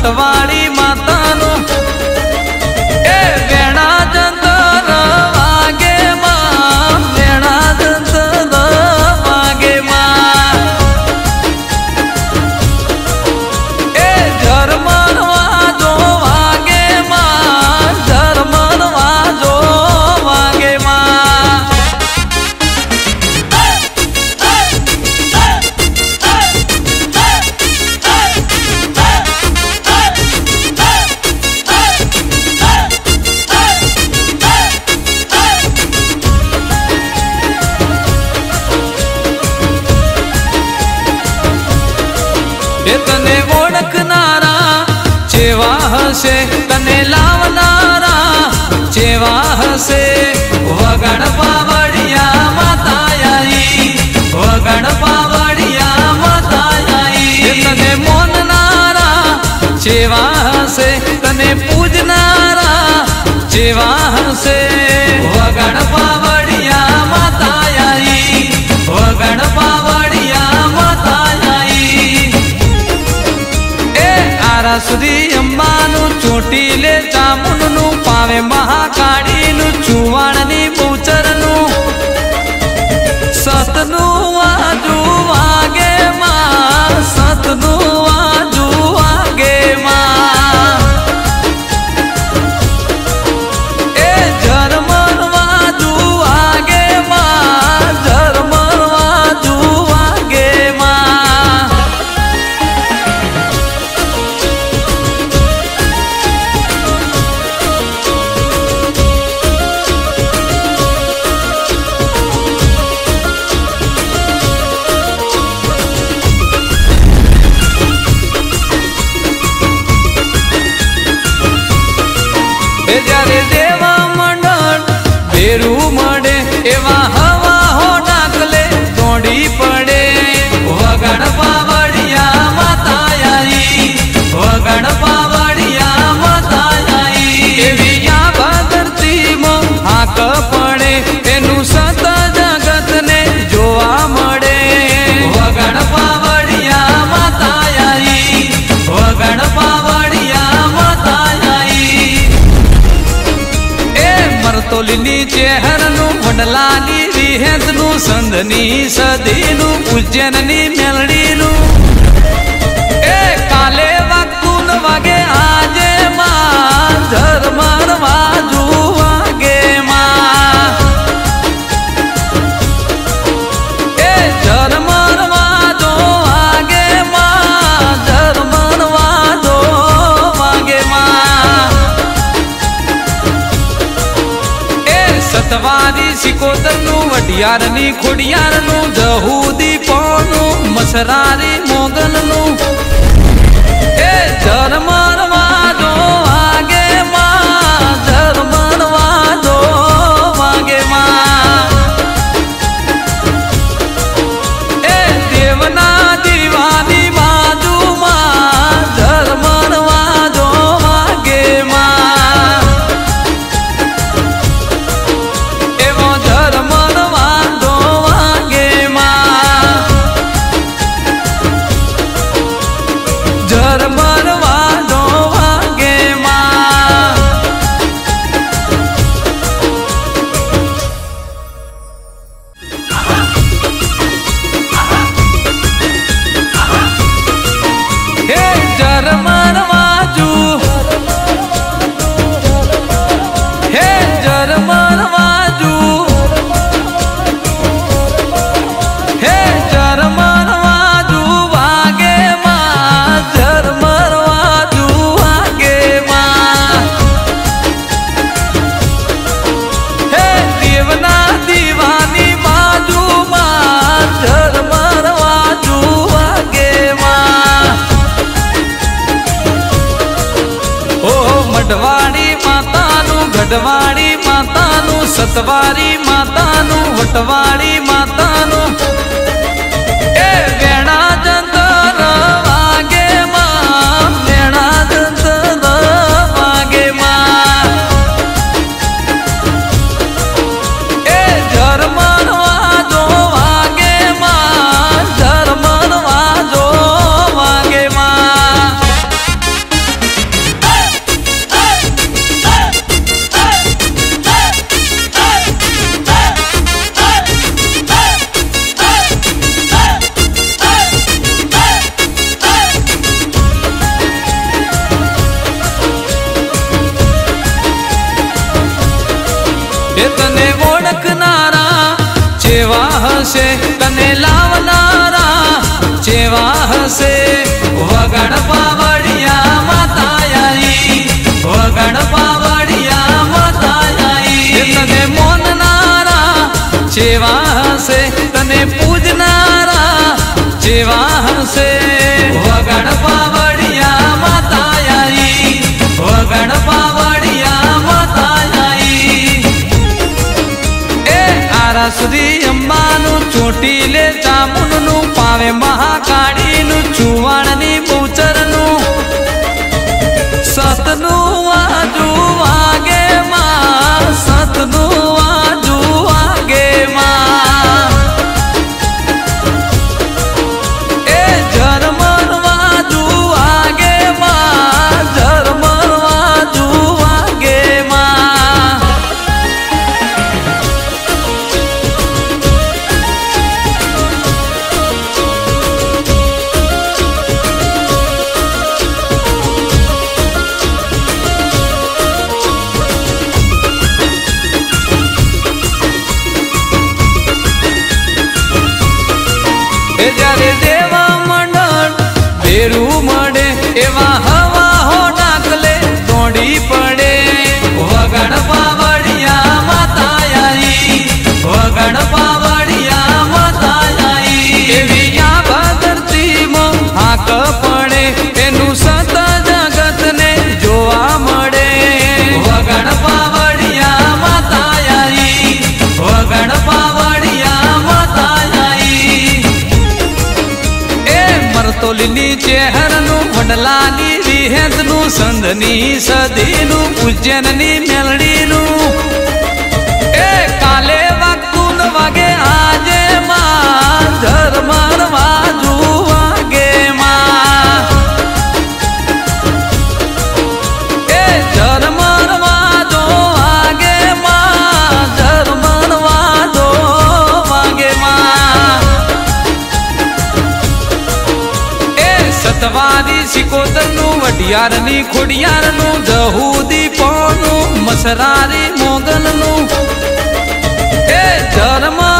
संतवा એ તને ઓળખનારા, જેવા હશે તને લાવનારા, જેવા હશે વગણ પાવડિયા માતા આઈ વગણ પાવડિયા માતા આઈ તને મોનનારા, જેવા હશે તને પૂજનારા, જેવા સુધી અંબાનું ચોટીલે ચામુંડનું પાવે મહાકાળીનું ચુવાણની કંડલાની વિહેતનું સંધની સધીનું પૂજ્યનની મેલડીનું સતવારી સિકોતરનું વઢિયારની ખોડિયારનું જહુદી કોનું મસરારી મોગલનું. એ જર મારવા આગે માં જર સવારી માતાનું વટવા જેવા હશે તને લાવનારા જેવા હશે વગણ પાવડ 出ま આદિ વિહેતનું સંધની સદીનું પૂજનની મેલડીનું. એ યારની ખોડિયારનું જહુદી પોનું મસરારી મોગલનું. એ જરમાં